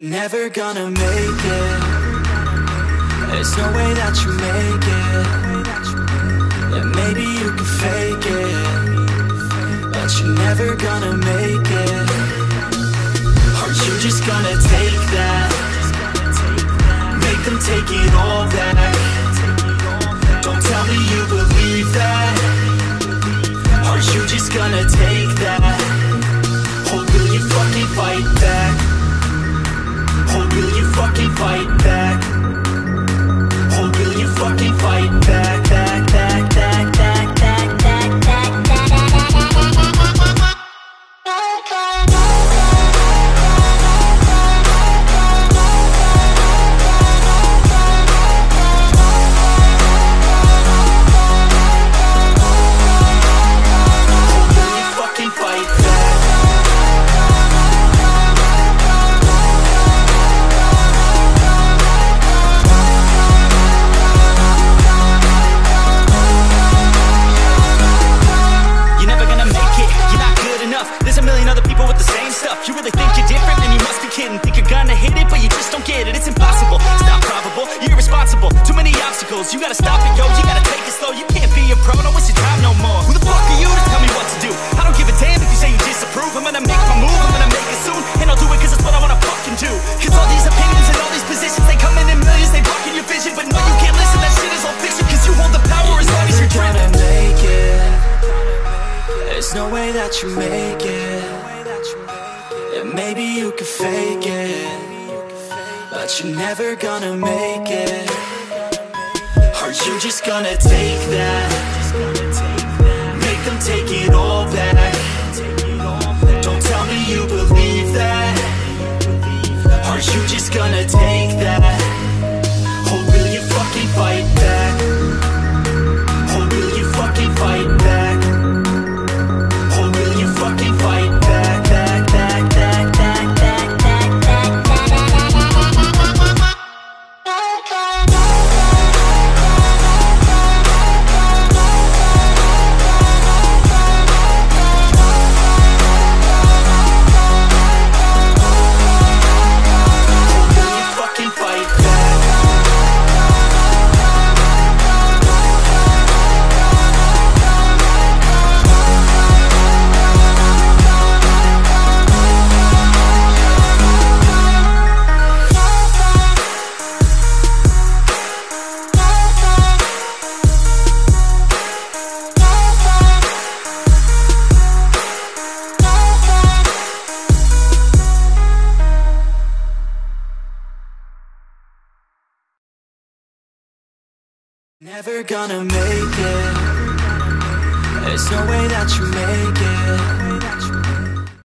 Never gonna make it. There's no way that you make it. Yeah, maybe you can fake it, but you're never gonna make it. Are you just gonna take that? Make them take it all back. Don't tell me you believe that. Are you just gonna take that? The same stuff. You really think you're different? Man, you must be kidding. Think you're gonna hit it, but you just don't get it. It's impossible, it's not probable, you're irresponsible. Too many obstacles, you gotta stop it, yo. You gotta take it slow, you can't be a pro. Don't waste your time no more. Who the fuck are you to tell me what to do? I don't give a damn if you say you disapprove. I'm gonna make my move, I'm gonna make it soon. And I'll do it cause it's what I wanna fucking do. Cause all these opinions and all these positions They come in in millions, they blocking your vision. But no, you can't listen, that shit is all fiction Cause you hold the power as long as you're it. There's no way that you make it. Yeah, maybe you can fake it, but you're never gonna make it. Are you just gonna take that? Make them take it all back. Don't tell me you believe that. Are you just gonna take that? Never gonna make it. There's no way that you make it.